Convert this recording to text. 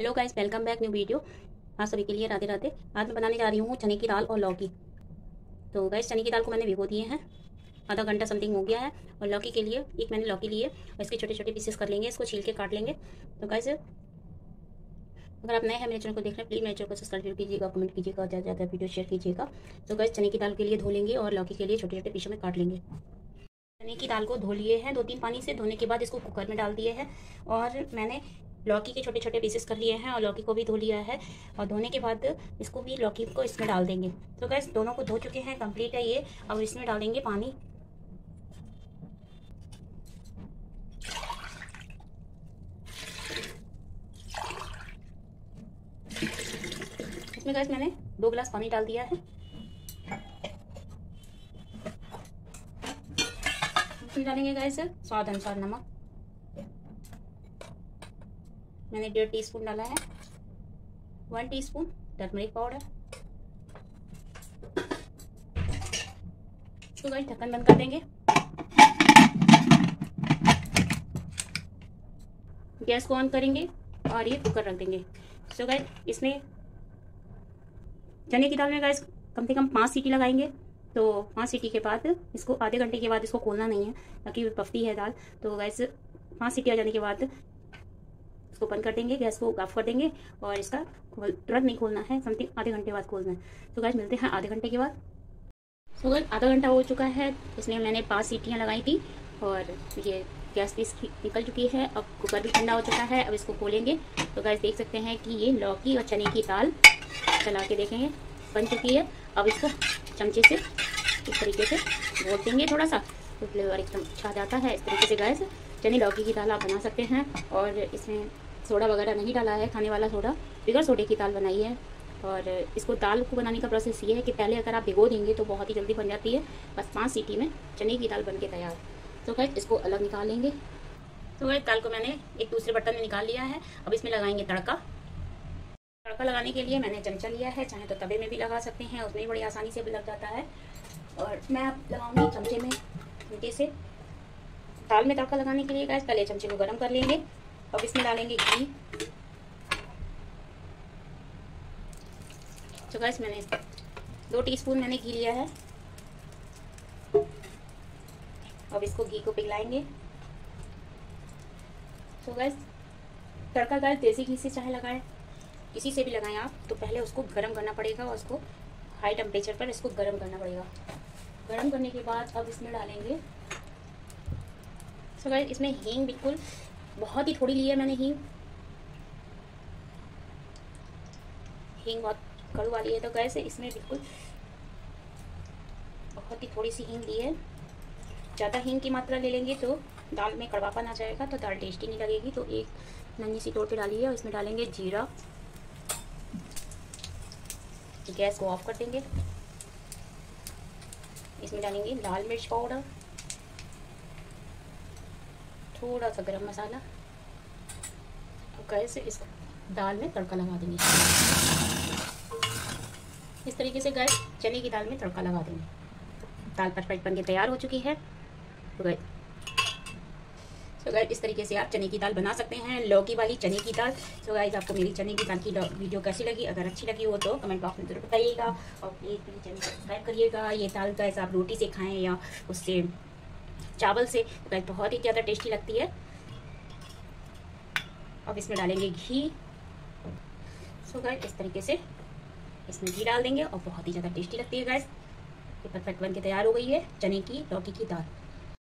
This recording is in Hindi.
Hello guys welcome back new video आज सभी के लिए राधे राधे। आज मैं बनाने जा रही हूँ चने की दाल और लौकी। तो गाइस चने की दाल को मैंने भिगो दिए हैं। आधा घंटा समथिंग हो गया है और लौकी के लिए, एक मैंने लौकी लिए और इसके छोटे छोटे पीसेस कर लेंगे, इसको छील के काट लेंगे। तो गाइस अगर आप नए हैं मेरे चैनल को देख रहे हैं प्लीज़ मेरे चैनल को सब्सक्राइब कीजिएगा कमेंट कीजिएगा, ज़्यादा ज़्यादा वीडियो शेयर कीजिएगा। तो गैस चने की दाल के लिए धो लेंगे और लौकी के लिए छोटे छोटे पीसों में काट लेंगे। चने की दाल को धो लिए हैं दो तीन पानी से, धोने के बाद इसको कुकर में डाल दिए हैं। और मैंने लौकी के छोटे छोटे पीसेस कर लिए हैं और लौकी को भी धो लिया है और धोने के बाद इसको भी लौकी को इसमें डाल देंगे। तो गैस दोनों को धो चुके हैं कंप्लीट है ये। अब इसमें डालेंगे पानी। इसमें गैस मैंने दो गिलास पानी डाल दिया है। इसमें डालेंगे गैस स्वाद अनुसार नमक। मैंने डेढ़ टी स्पून डाला है। One teaspoon turmeric powder तो ढक्कन बंद कर देंगे। गैस को ऑन करेंगे और ये कुकर रख देंगे। सो गाइस इसमें चने की दाल में गैस कम से कम पाँच सीटी लगाएँगे। तो पाँच सीटी के बाद इसको आधे घंटे के बाद इसको खोलना नहीं है, ताकि पकती है दाल। तो गैस पाँच सीटी आ जाने के बाद इसको बंद कर देंगे, गैस को ऑफ़ कर देंगे और इसका तुरंत नहीं खोलना है, समथिंग आधे घंटे बाद खोलना है। तो गैस मिलते हैं आधे घंटे के बाद। तो गैस आधा घंटा हो चुका है, इसलिए मैंने पाँच सीटियाँ लगाई थी और ये गैस भी निकल चुकी है, अब कुकर भी ठंडा हो चुका है, अब इसको खोलेंगे। तो गैस देख सकते हैं कि ये लौकी और चने की दाल चला के देखेंगे, बन चुकी है। अब इसको चमचे से इस तरीके से घोट देंगे थोड़ा सा तो फ्लेवर एकदम अच्छा जाता है इस तरीके से गैस चने, लौकी की दाल आप बना सकते हैं और इसमें सोडा वगैरह नहीं डाला है, खाने वाला सोडा, बिगर सोडे की दाल बनाई है। और इसको दाल को बनाने का प्रोसेस ये है कि पहले अगर आप भिगो देंगे तो बहुत ही जल्दी बन जाती है। बस पाँच सीटी में चने की दाल बन के तैयार। तो खैर, इसको अलग निकाल लेंगे। तो खैर, दाल को मैंने एक दूसरे बर्तन में निकाल लिया है। अब इसमें लगाएँगे तड़का। तड़का लगाने के लिए मैंने चमचा लिया है, चाहे तो तवे में भी लगा सकते हैं, उसमें भी बड़ी आसानी से भी लग जाता है। और मैं अब लगाऊँगी चमचे में नीचे से। दाल में तड़का लगाने के लिए गैस पहले चमचे को गर्म कर लेंगे। अब इसमें डालेंगे घी। तो मैंने दो टीस्पून मैंने घी लिया है। अब इसको घी को पिघलाएँगे। तो गैस तड़का गैस देसी घी से चाहे लगाएँ। किसी से भी लगाएँ आप तो पहले उसको गर्म करना पड़ेगा और उसको हाई टेम्परेचर पर इसको गर्म करना पड़ेगा। गर्म करने के बाद अब इसमें डालेंगे। सो गैस इसमें हींग बिल्कुल बहुत ही थोड़ी ली है मैंने हींग। हींग बहुत कड़ू वाली है तो गैस इसमें बिल्कुल बहुत ही थोड़ी सी हींग ली है। ज़्यादा हींग की मात्रा ले लेंगे तो दाल में कड़वापन आ जाएगा तो दाल टेस्टी नहीं लगेगी तो एक नन्ही सी तोड़ के डाली है और इसमें डालेंगे जीरा। गैस को ऑफ़ कर देंगे। इसमें डालेंगे लाल मिर्च पाउडर। थोड़ा सा गरम मसाला और गैस इस दाल में तड़का लगा देंगे। इस तरीके से गैस चने की दाल में तड़का लगा देंगे। दाल परफेक्ट बन के तैयार हो चुकी है। तो गैस तो गाइस इस तरीके से आप चने की दाल बना सकते हैं, लौकी वाली चने की दाल। तो गाइस आपको मेरी चने की दाल की वीडियो कैसी लगी, अगर अच्छी लगी हो तो कमेंट बॉक्स में ज़रूर बताइएगा। और प्लीज़ मेरी चैनल सब्सक्राइब करिएगा, ये दाल गाइस आप रोटी से खाएँ या उससे चावल से। तो बहुत ही ज़्यादा टेस्टी लगती है। अब इसमें डालेंगे घी। सो गाइस इस तरीके से इसमें घी डाल देंगे और बहुत ही ज़्यादा टेस्टी लगती है गैस ये परफेक्ट बन के तैयार हो गई है। चने की, लौकी की दाल।